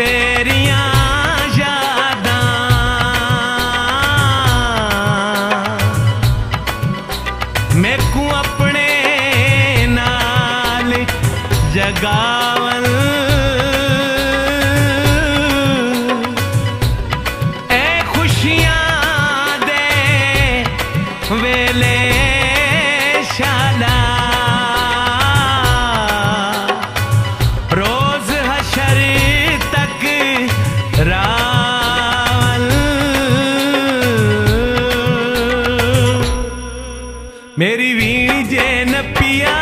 ਤੇਰੀਆਂ ਯਾਦਾਂ। ਮੇਕੂ ਆਪਣੇ ਨਾਲ ਜਗਾਵਨ ਐ ਖੁਸ਼ੀਆਂ ਦੇ ਵੇਲੇ ਮੇਰੀ ਵੀਣੀ ਜੇ ਨੱਪੀਆ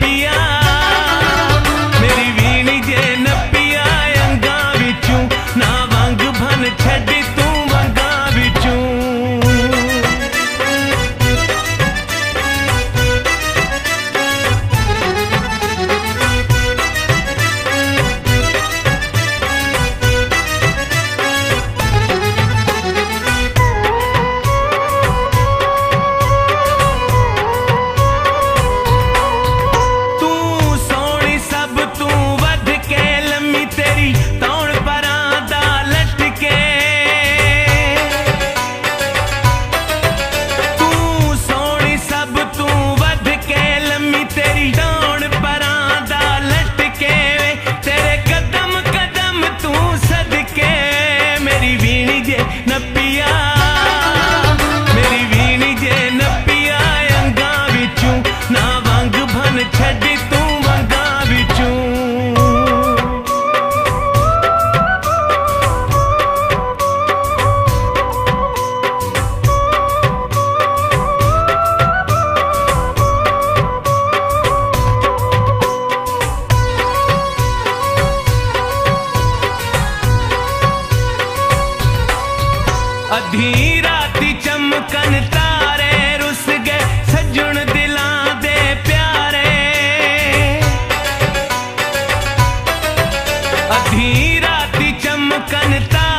ਜੇ ਚਮਕਣ ਤਾਰੇ ਰੁੱਸ ਗਏ ਸੱਜਣ ਦਿਲਾਂ ਦੇ ਪਿਆਰੇ। ਅਧੀ ਰਾਤੀ ਚਮਕਣ ਤਾਰੇ